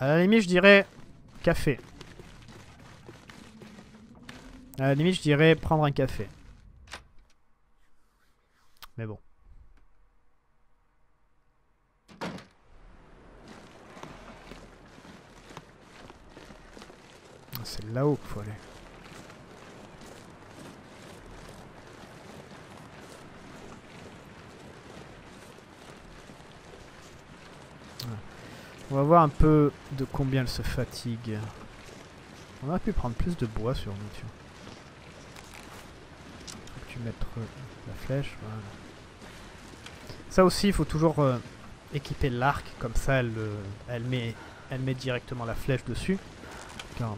À la limite, je dirais café. À la limite, je dirais prendre un café. Mais bon. Ah, C'est là-haut qu'il faut aller. Ouais. On va voir un peu de combien elle se fatigue. On aurait pu prendre plus de bois sur nous, tu vois. Faut que tu mettes la flèche, voilà. Ça aussi, il faut toujours euh, équiper l'arc, comme ça elle, euh, elle, met, directement la flèche dessus.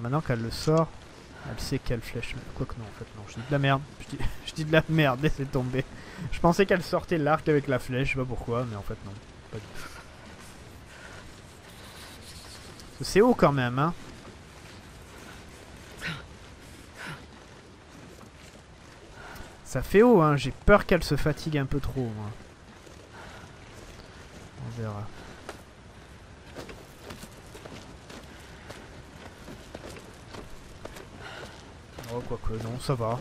Maintenant qu'elle le sort, elle sait quelle flèche. Quoique non, en fait, non, je dis de la merde. Je dis, je dis de la merde, laissez tomber. Je pensais qu'elle sortait l'arc avec la flèche, je sais pas pourquoi, mais en fait, non. Pas du tout. C'est haut quand même, hein. Ça fait haut, hein. J'ai peur qu'elle se fatigue un peu trop, moi. On verra. Oh, quoique, non, ça va.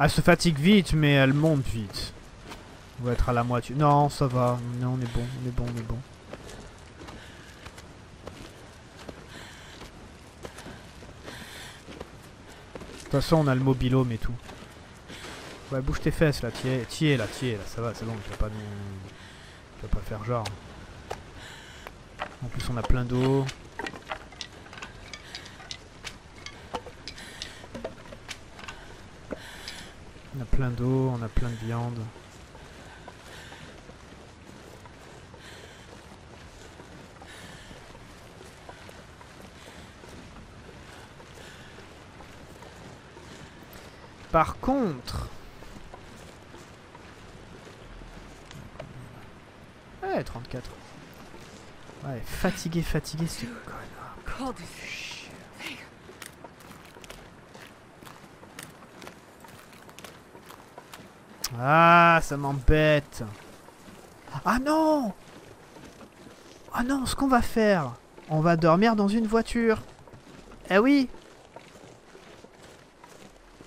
Elle se fatigue vite, mais elle monte vite. On va être à la moitié. Non, ça va. Non, on est bon, on est bon, on est bon. Toute façon, on a le mobilhome et tout. Ouais, bouge tes fesses là, tiens, tiens là, tiens là, ça va, c'est bon, tu vas pas nous... Tu vas pas faire genre. En plus, on a plein d'eau. On a plein d'eau, on a plein de viande. Par contre... Ouais, 34. Ouais, fatigué, fatigué, ce connard. Ah, ça m'embête. Ah non Ah non, ce qu'on va faire, on va dormir dans une voiture. Eh oui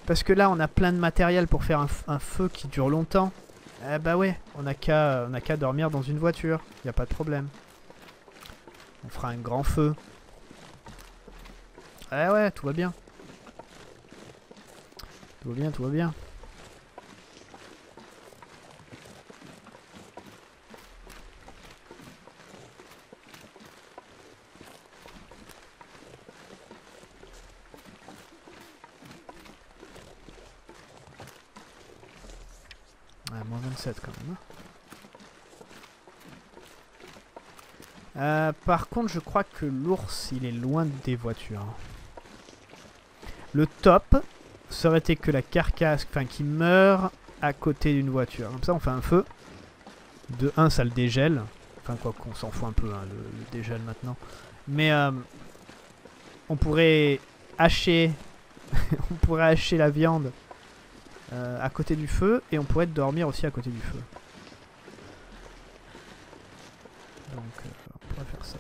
Parce que là, on a plein de matériel pour faire un, feu qui dure longtemps. Eh bah ouais, on a qu'à on a qu'à dormir dans une voiture. Y a pas de problème. On fera un grand feu. Eh ouais, tout va bien. Tout va bien, tout va bien. Ouais, moins 27 quand même. hein. Euh, par contre, je crois que l'ours, il est loin des voitures. Le top serait que la carcasse, enfin, qui meurt à côté d'une voiture. Comme ça, on fait un feu. De 1, ça le dégèle. Enfin, quoi qu'on s'en fout un peu, hein, le, le dégel maintenant. Mais euh, on pourrait hacher, on pourrait hacher la viande à côté du feu et on pourrait dormir aussi à côté du feu. Donc euh, on pourrait faire ça.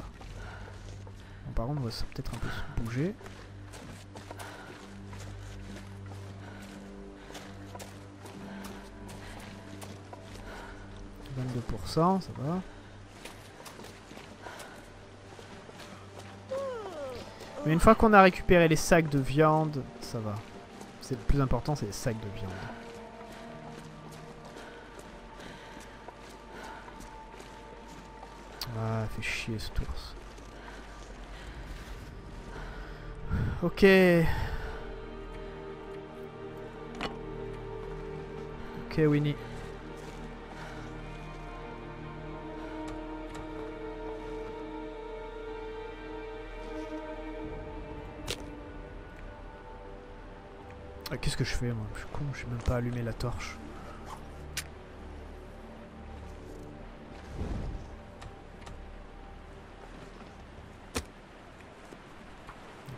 Bon, par contre on va peut-être un peu se bouger. « 22%, ça va. Mais une fois qu'on a récupéré les sacs de viande, ça va. C'est le plus important, c'est les sacs de viande. Ah, fait chier ce ours. Ok. Ok, Winnie. Qu'est-ce que je fais moi? Je suis con, je sais même pas allumer la torche.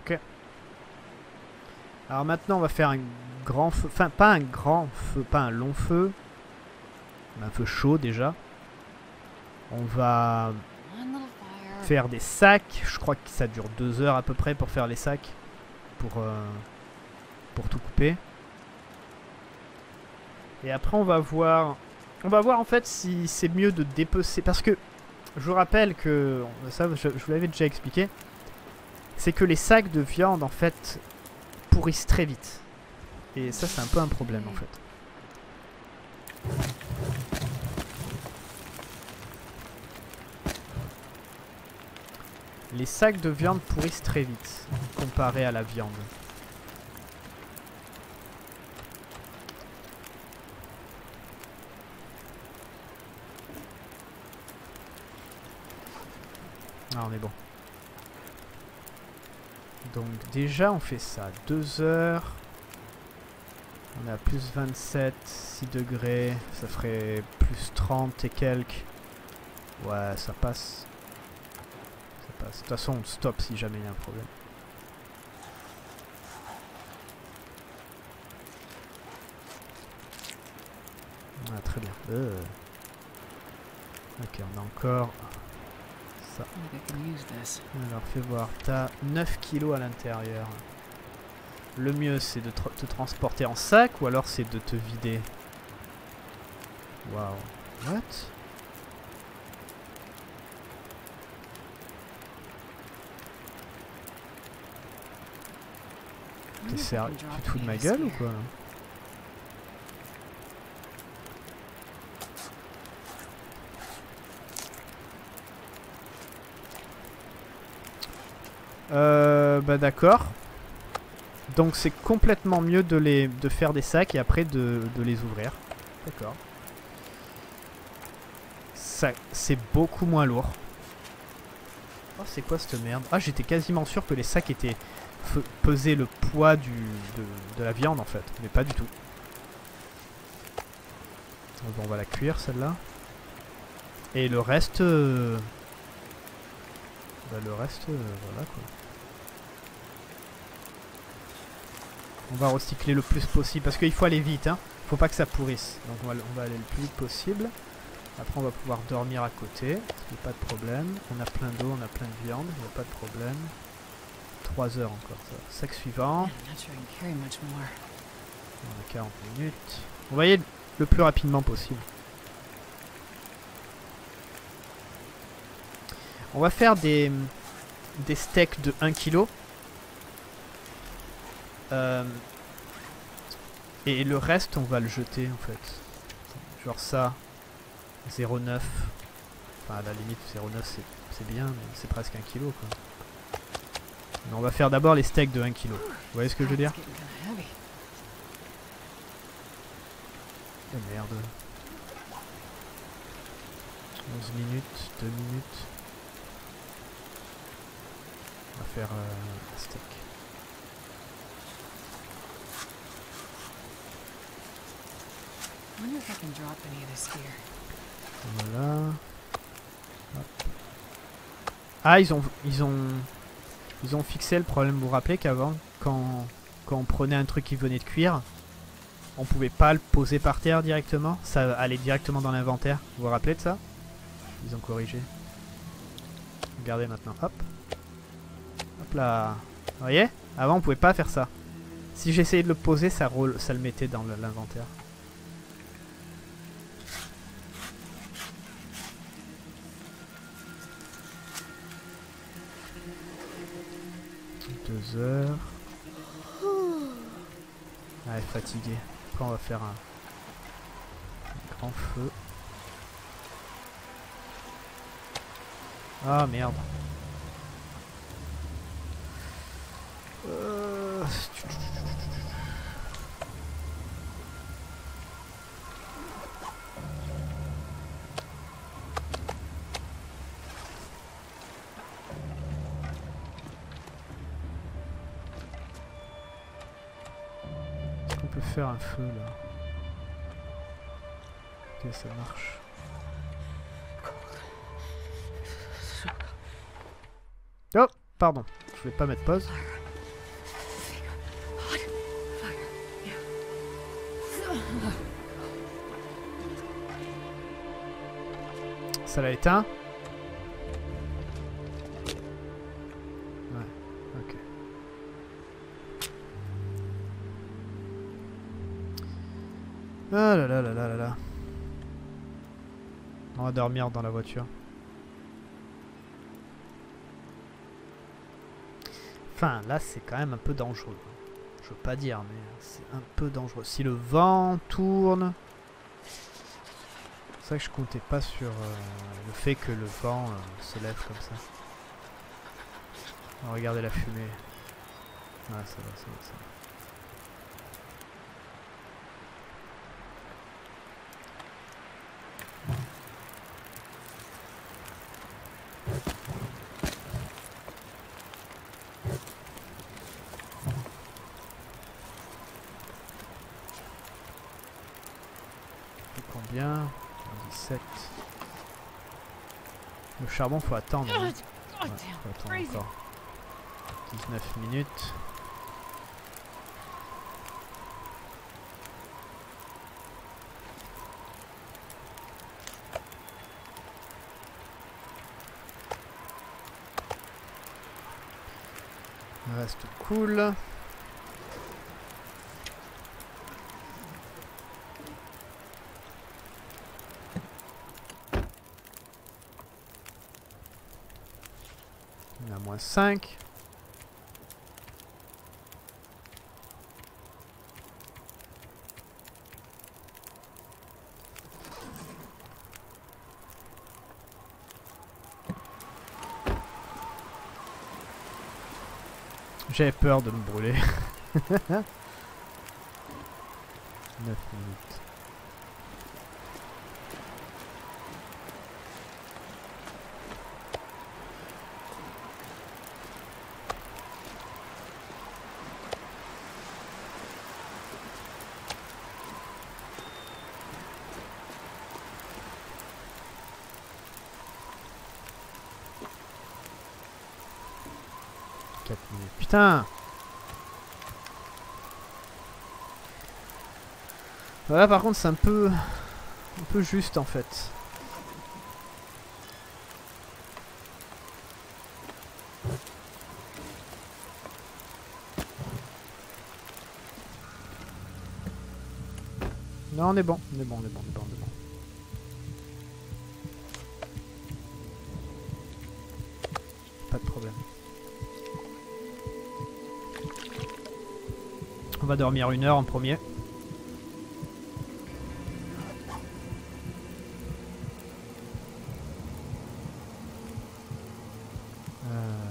Ok. Alors maintenant on va faire un grand feu. Enfin pas un grand feu, pas un long feu. mais Un feu chaud déjà. On va faire des sacs. Je crois que ça dure deux heures à peu près pour faire les sacs. Pour, euh, Et après on va voir... On va voir en fait si c'est mieux de dépecer. Parce que je vous rappelle que... Ça je vous l'avais déjà expliqué. C'est que les sacs de viande en fait pourrissent très vite. Et ça c'est un peu un problème en fait. Les sacs de viande pourrissent très vite comparé à la viande. Ah, on est bon. Donc déjà on fait ça. 2 heures. On est à plus 27, 6 degrés. Ça ferait plus 30 et quelques. Ouais, ça passe. Ça passe. De toute façon, on stop si jamais il y a un problème. Ah, très bien. Euh. Ok, on a encore ça. Alors, fais voir. T'as 9 kilos à l'intérieur. Le mieux, c'est de te transporter en sac ou alors c'est de te vider? Waouh. What? T'es sérieux? Tu te fous de ma gueule ou quoi? Euh, bah d'accord. Donc c'est complètement mieux de, les, de faire des sacs et après de, les ouvrir. D'accord. C'est beaucoup moins lourd. Oh c'est quoi cette merde? Ah j'étais quasiment sûr que les sacs étaient pesaient le poids du, de, la viande en fait. Mais pas du tout. Bon on va la cuire celle-là. Et le reste... Euh, bah, le reste, euh, voilà quoi. On va recycler le plus possible parce qu'il faut aller vite. Hein. Faut pas que ça pourrisse. Donc on va, aller le plus vite possible. Après on va pouvoir dormir à côté. pas de problème. On a plein d'eau, on a plein de viande. Il n'y a pas de problème. 3 heures encore. Ça. Sac suivant. On a 40 minutes. On va y aller le plus rapidement possible. On va faire des, des steaks de 1 kg. Euh, et le reste, on va le jeter en fait. Genre ça, 0,9. Enfin, à la limite, 0,9 c'est bien, mais c'est presque 1 kg quoi. Mais on va faire d'abord les steaks de 1 kg. Vous voyez ce que je veux dire? Oh merde. 11 minutes, 2 minutes. On va faire euh, un steak. Voilà. Ah, ils ont, ils ont, ils ont fixé le problème. Vous vous rappelez qu'avant, quand, on prenait un truc qui venait de cuire, on pouvait pas le poser par terre directement. Ça allait directement dans l'inventaire. Vous vous rappelez de ça? Ils ont corrigé. Regardez maintenant. Hop. Hop là. Vous voyez? Avant, on pouvait pas faire ça. Si j'essayais de le poser, ça, ça le mettait dans l'inventaire. Deux heures. Ouais, fatigué. Après, on va faire un, grand feu. Ah merde. ça marche. Oh, pardon, je vais pas mettre pause. Ça l'a éteint Ah là là là là là là. On va dormir dans la voiture. Enfin, là, c'est quand même un peu dangereux. Je veux pas dire, mais c'est un peu dangereux. Si le vent tourne... C'est vrai que je comptais pas sur euh, le fait que le vent euh, se lève comme ça. Regardez la fumée. Ah, ça va, ça va, ça va. Combien 17. Le charbon, faut attendre. hein. Ouais, faut attendre encore. 19 minutes. Reste cool. On a moins 5. J'avais peur de me brûler. 9 minutes. Putain Voilà par contre c'est un peu un peu juste en fait. Non on est bon, on est bon, on est bon, on est bon. On va dormir une heure en premier. Euh,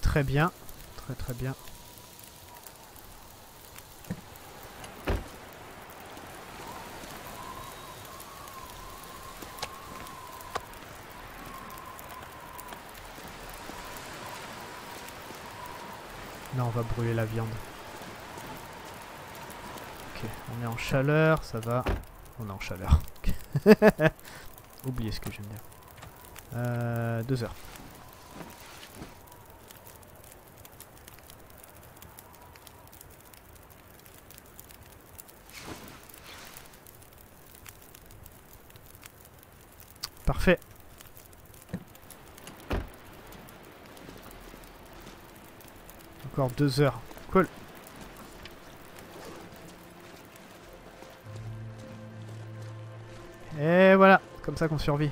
très bien. Très très bien. Va brûler la viande. Ok, on est en chaleur, ça va. On est en chaleur. Oubliez ce que je viens dire. Euh, deux heures. Parfait. Encore deux heures. Cool. Et voilà, comme ça qu'on survit.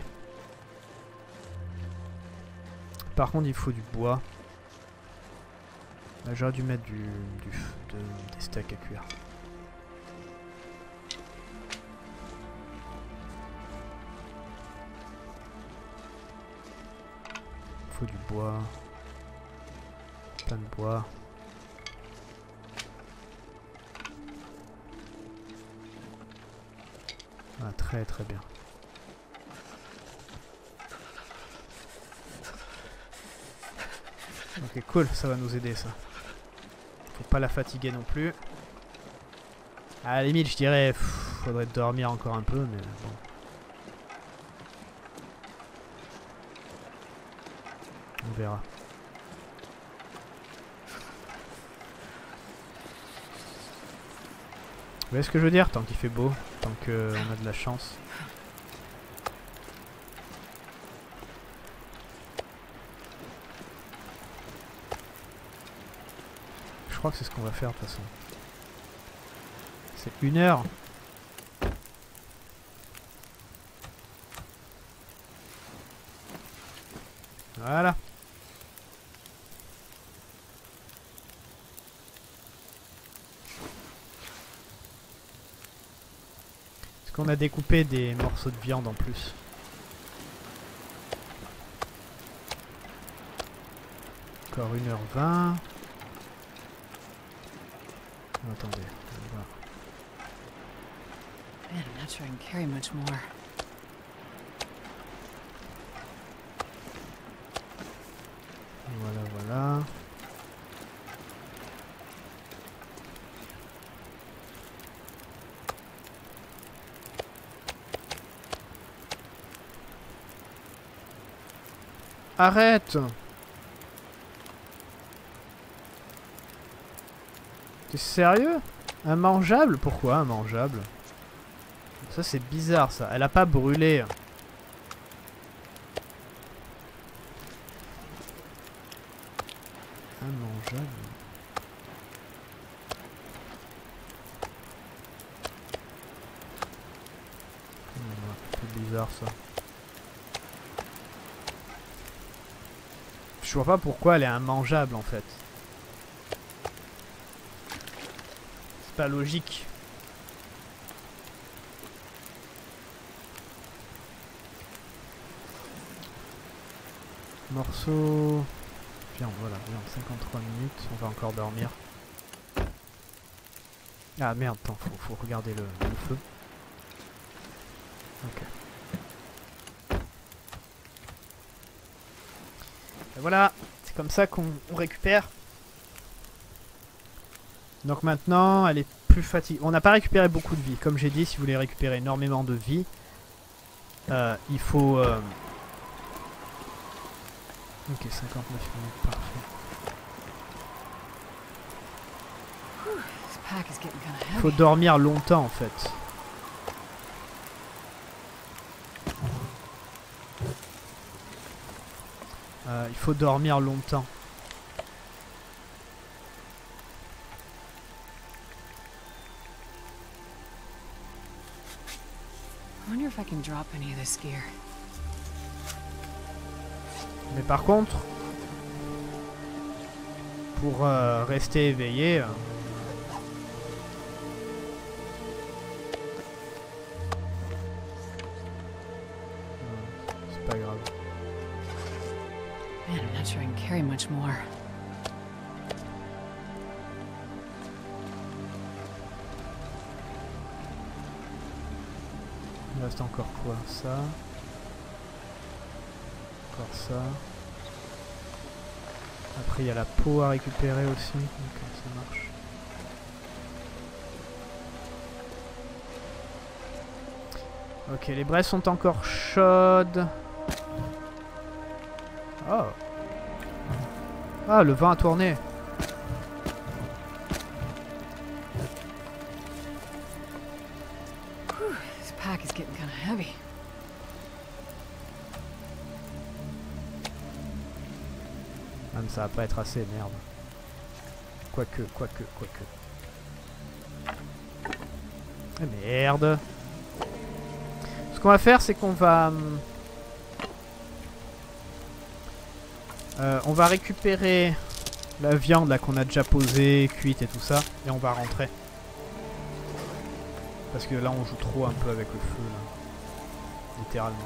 Par contre, il faut du bois. J'aurais dû mettre du, du de- des steaks à cuire. Il faut du bois. Plein de bois. Ah, très très bien. Ok, cool, ça va nous aider ça. Faut pas la fatiguer non plus. À la limite, je dirais, faudrait dormir encore un peu, mais bon. On verra. Voyez ce que je veux dire Tant qu'il fait beau, tant qu'on a de la chance. Je crois que c'est ce qu'on va faire de toute façon. C'est une heure. Voilà. Est-ce qu'on a découpé des morceaux de viande en plus Encore 1h20. Attendez, on va- Man, I'm not sure I can carry much more. voilà, voilà. Arrête T'es sérieux? Un mangeable? Pourquoi un mangeable? Ça c'est bizarre ça. Elle a pas brûlé. Immangeable. Hmm, C'est bizarre ça. Je vois pas pourquoi elle est immangeable en fait. C'est pas logique. Morceau... Viande, voilà, viande, 53 minutes, on va encore dormir. Ah merde, attends, faut, faut regarder le, le feu. Ok. Et voilà, c'est comme ça qu'on on récupère. Donc maintenant, elle est plus fatiguée. On n'a pas récupéré beaucoup de vie. Comme j'ai dit, si vous voulez récupérer énormément de vie, euh, il faut... euh, Ok, 59 minutes, parfait. Il faut dormir longtemps en fait. Euh, il faut dormir longtemps. Mais par contre, pour euh, rester éveillé, Carry much more. Il reste encore quoi? Ça. Encore ça. Après, il y a la peau à récupérer aussi. Ok, ça marche. Ok, les braises sont encore chaudes. Oh. Ah, le vent a tourné. This pack is getting kind of heavy. Même ça va pas être assez, merde. Quoique, quoique, quoique. Ah, merde. Ce qu'on va faire, c'est qu'on va... euh, on va récupérer la viande là qu'on a déjà posée, cuite et tout ça, et on va rentrer. Parce que là on joue trop un peu avec le feu là. Littéralement.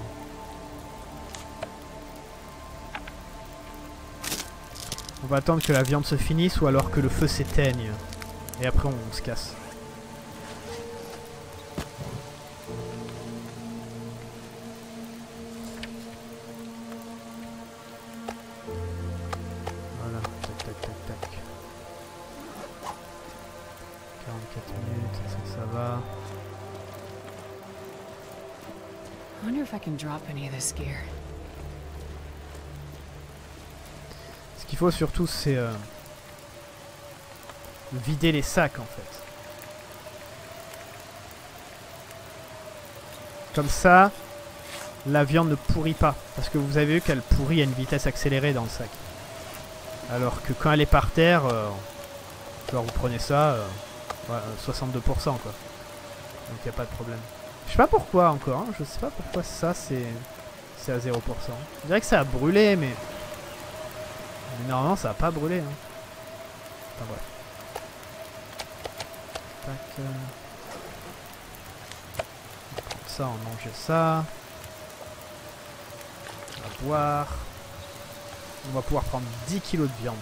On va attendre que la viande se finisse ou alors que le feu s'éteigne. Et après on, se casse. I wonder if I can drop any of this gear. Ce qu'il faut surtout c'est euh, vider les sacs en fait. Comme ça, la viande ne pourrit pas. Parce que vous avez vu qu'elle pourrit à une vitesse accélérée dans le sac. Alors que quand elle est par terre, euh, genre vous prenez ça, euh, ouais, 62% quoi. Donc il n'y a pas de problème. Je sais pas pourquoi encore, hein. je sais pas pourquoi ça c'est c'est à 0%. Je dirais que ça a brûlé, mais... mais normalement ça a pas brûlé. Hein. Enfin bref. Tac. euh. Ça, on manger ça. On va boire. On va pouvoir prendre 10 kilos de viande.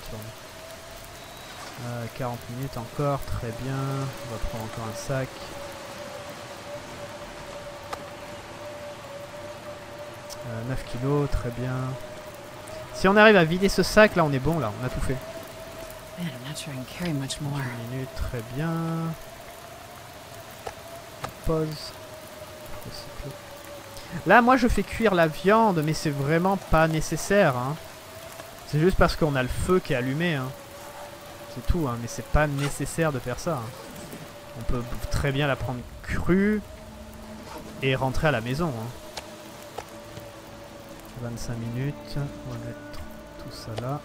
Euh, 40 minutes encore, très bien. On va prendre encore un sac. 9 kilos, très bien. Si on arrive à vider ce sac, là on est bon, là, on a tout fait. Man, I'm not sure I can carry much more. 10 minutes, très bien. Pause. Là, moi je fais cuire la viande, mais c'est vraiment pas nécessaire. hein. C'est juste parce qu'on a le feu qui est allumé. hein. C'est tout, hein, mais c'est pas nécessaire de faire ça. hein. On peut très bien la prendre crue et rentrer à la maison. hein. 25 minutes. On va mettre tout ça là.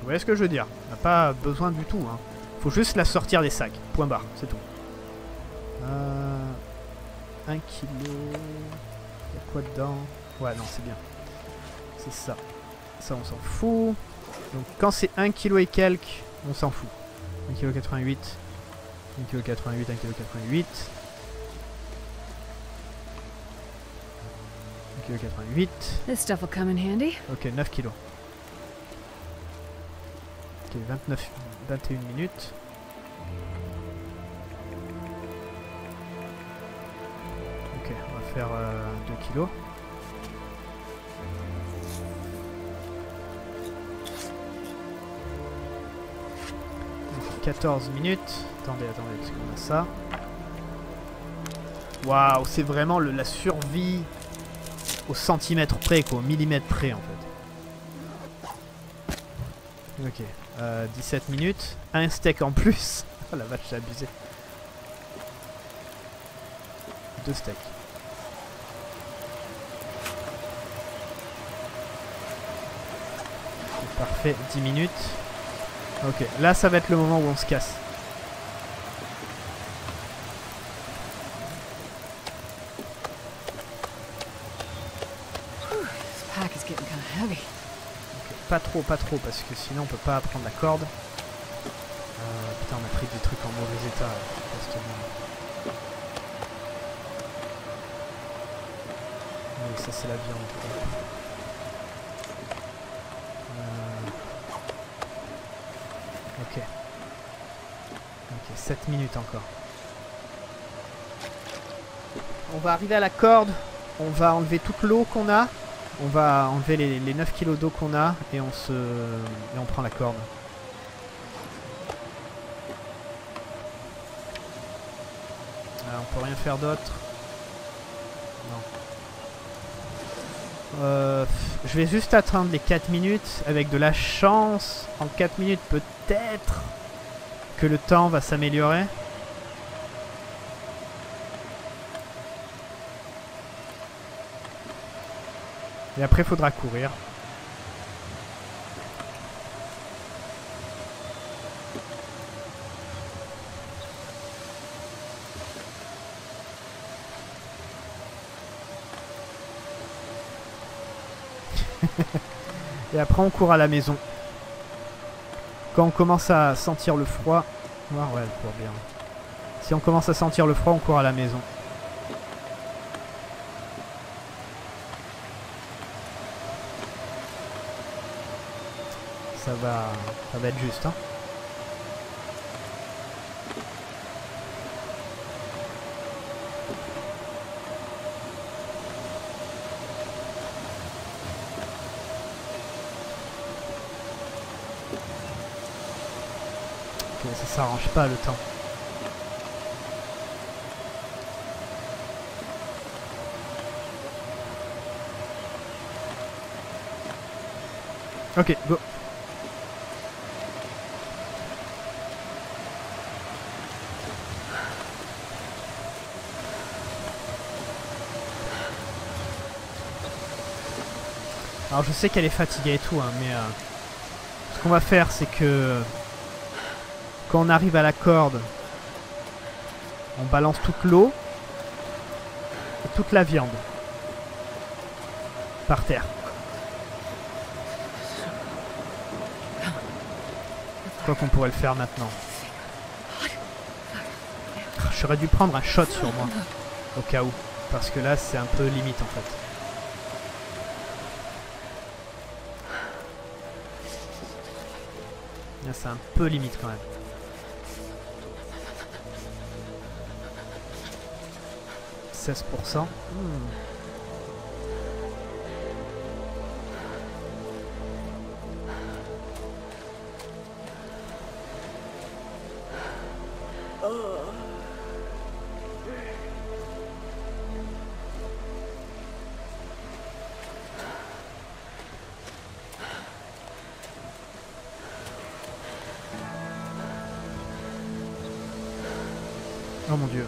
Vous voyez ce que je veux dire? On n'a pas besoin du tout. Hein. Faut juste la sortir des sacs. Point barre, c'est tout. Euh, 1 kilo. Il y a quoi dedans? Ouais, non, c'est bien. C'est ça. Ça, on s'en fout. Donc, quand c'est 1 kilo et quelques, on s'en fout. 1 kg 88. 1 kg 88, 1 kg 88. Kg 88. This stuff will come in handy. Ok, 9 kilos. Ok, 29, 21 minutes. Ok, on va faire euh, 2 kilos. Donc, 14 minutes. Attendez, attendez, parce qu'on a ça. Waouh, c'est vraiment le- la survie au centimètre près, quoi, au millimètre près en fait. Ok, euh, 17 minutes, un steak en plus. Oh la vache, j'ai abusé. Deux steaks. Parfait, 10 minutes. Ok, là ça va être le moment où on se casse. Pack Pas trop, pas trop, parce que sinon on peut pas prendre la corde. Euh, putain, on a pris des trucs en mauvais état. manifestement. Oui, ça c'est la viande. Euh, Ok. Ok, 7 minutes encore. On va arriver à la corde. On va enlever toute l'eau qu'on a. On va enlever les, les 9 kilos d'eau qu'on a et on se et on prend la corde. Ah, on peut rien faire d'autre. Non. Euh, je vais juste attendre les 4 minutes. Avec de la chance, en 4 minutes peut-être que le temps va s'améliorer. Et après, faudra courir. Et après, on court à la maison. Quand on commence à sentir le froid... Ah ouais, court bien. Si on commence à sentir le froid, on court à la maison. Ça va, ça va être juste. Hein. Ça s'arrange pas le temps. Ok, go. Alors je sais qu'elle est fatiguée et tout, hein, mais euh, ce qu'on va faire, c'est que quand on arrive à la corde, on balance toute l'eau et toute la viande par terre. Quoi qu'on pourrait le faire maintenant. J'aurais dû prendre un shot sur moi, au cas où. Parce que là, c'est un peu limite en fait. C'est un peu limite quand même. « 16%. Hmm. Oh mon dieu.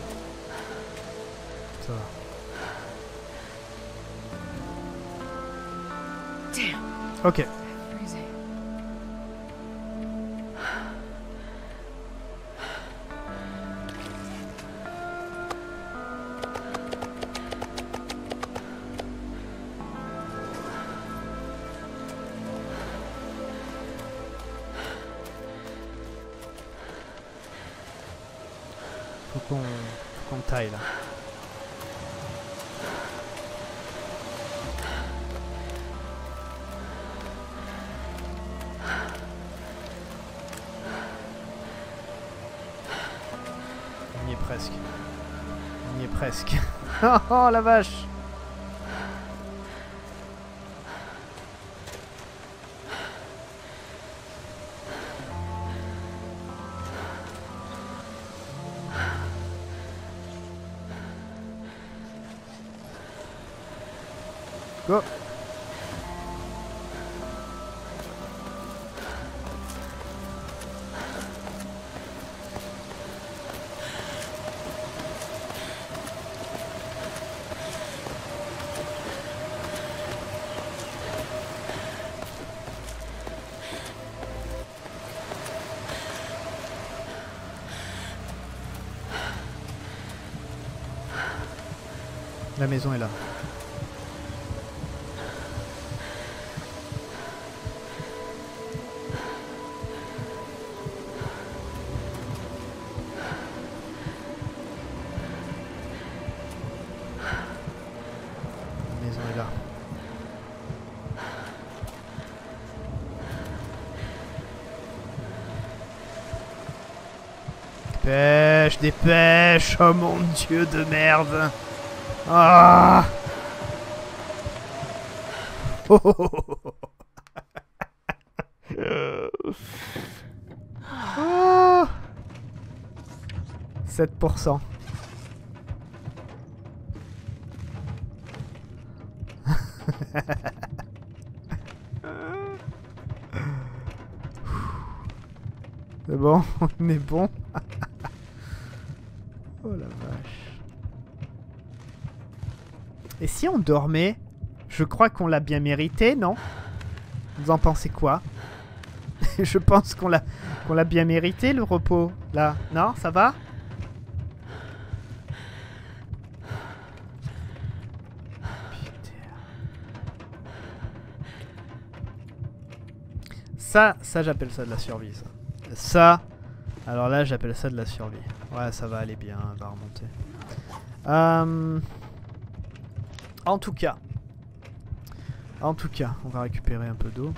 Ça va. Ok. Oh la vache Go maison est là. La maison est là. Dépêche, dépêche Oh mon dieu de merde Ah Oh. Ah 7%. C'est bon, on est bon. Si on dormait Je crois qu'on l'a bien mérité, non? Vous en pensez quoi? Je pense qu'on l'a qu'on bien mérité le repos. Là, non Ça va? Ça, ça j'appelle ça de la survie, ça. Alors là j'appelle ça de la survie. Ouais, ça va aller bien, va remonter. Euh, En tout cas, en tout cas, on va récupérer un peu d'eau.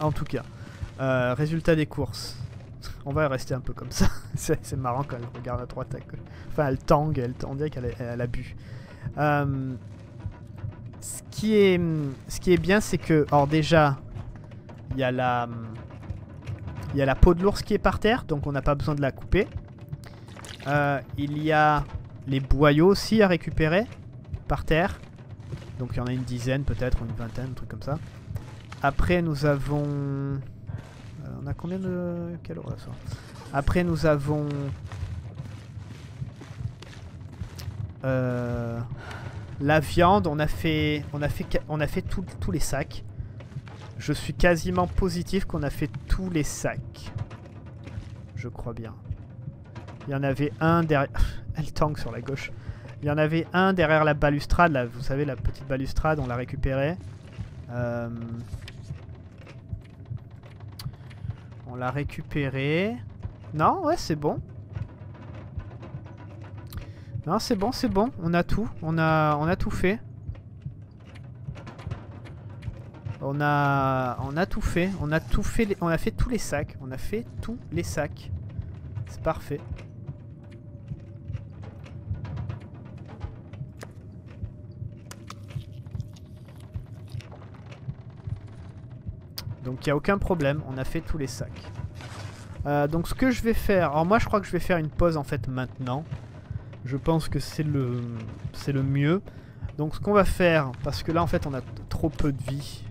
En tout cas, euh, résultat des courses. On va rester un peu comme ça. C'est marrant quand elle regarde à droite. Enfin, elle tangue, elle, on dirait qu'elle a- elle a bu. Euh, ce, qui est, ce qui est bien, c'est que, or déjà, il y a la, il y a la peau de l'ours qui est par terre, donc on n'a pas besoin de la couper. Euh, il y a les boyaux aussi à récupérer par terre. Donc il y en a une dizaine peut-être, une vingtaine, un truc comme ça. Après nous avons... euh, on a combien de... Quelle heure ça Après nous avons... Euh... La viande, on a fait, on a fait, on a fait tous les sacs. Je suis quasiment positif qu'on a fait tous les sacs. Je crois bien. Il y en avait un derrière... Elle tank sur la gauche. Il y en avait un derrière la balustrade, là. Vous savez, la petite balustrade, on l'a récupérée. Euh, on l'a récupéré. Non, ouais, c'est bon. Non, c'est bon, c'est bon. On a tout. On a, on a tout fait. On a, on a tout fait. On a tout fait. On a fait tous les sacs. On a fait tous les sacs. C'est parfait. Donc il n'y a aucun problème. On a fait tous les sacs. Euh, donc ce que je vais faire... Alors moi je crois que je vais faire une pause en fait maintenant. Je pense que c'est le, le mieux. Donc ce qu'on va faire, parce que là en fait on a trop peu de vie.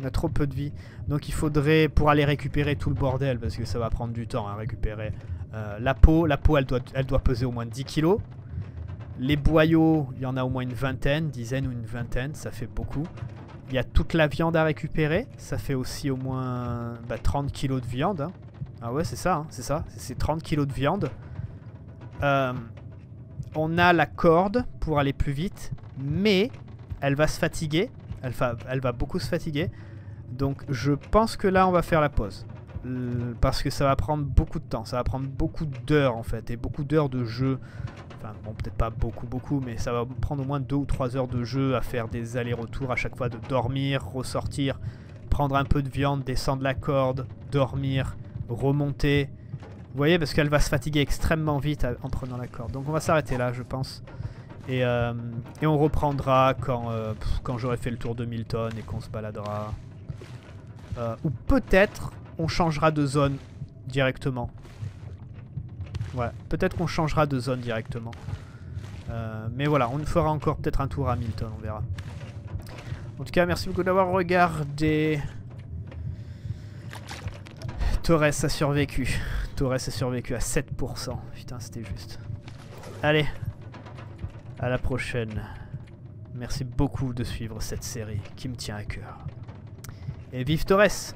On a trop peu de vie. Donc il faudrait, pour aller récupérer tout le bordel, parce que ça va prendre du temps à récupérer euh, la peau. La peau elle doit, elle doit peser au moins 10 kilos. Les boyaux, il y en a au moins une vingtaine, dizaine ou une vingtaine, ça fait beaucoup. Il y a toute la viande à récupérer, ça fait aussi au moins 30 bah, kilos de viande. Hein. Ah ouais c'est ça, hein, c'est ça, c'est 30 kilos de viande. Euh, on a la corde pour aller plus vite, mais elle va se fatiguer. Elle va, elle va beaucoup se fatiguer. Donc je pense que là on va faire la pause. Parce que ça va prendre beaucoup de temps. Ça va prendre beaucoup d'heures en fait. Et beaucoup d'heures de jeu. Bon peut-être pas beaucoup beaucoup. Mais ça va prendre au moins 2 ou 3 heures de jeu à faire des allers-retours à chaque fois. De dormir, ressortir, prendre un peu de viande, descendre la corde, dormir, remonter. Vous voyez, parce qu'elle va se fatiguer extrêmement vite en prenant la corde. Donc on va s'arrêter là, je pense. Et, euh, on reprendra quand, euh, quand j'aurai fait le tour de Milton et qu'on se baladera. Euh, ou peut-être on changera de zone directement. Ouais, peut-être qu'on changera de zone directement. mais voilà, on fera encore peut-être un tour à Milton, on verra. En tout cas, merci beaucoup d'avoir regardé. Torres a survécu. Torres a survécu à 7%. Putain, c'était juste. Allez, à la prochaine. Merci beaucoup de suivre cette série qui me tient à cœur. Et vive Torres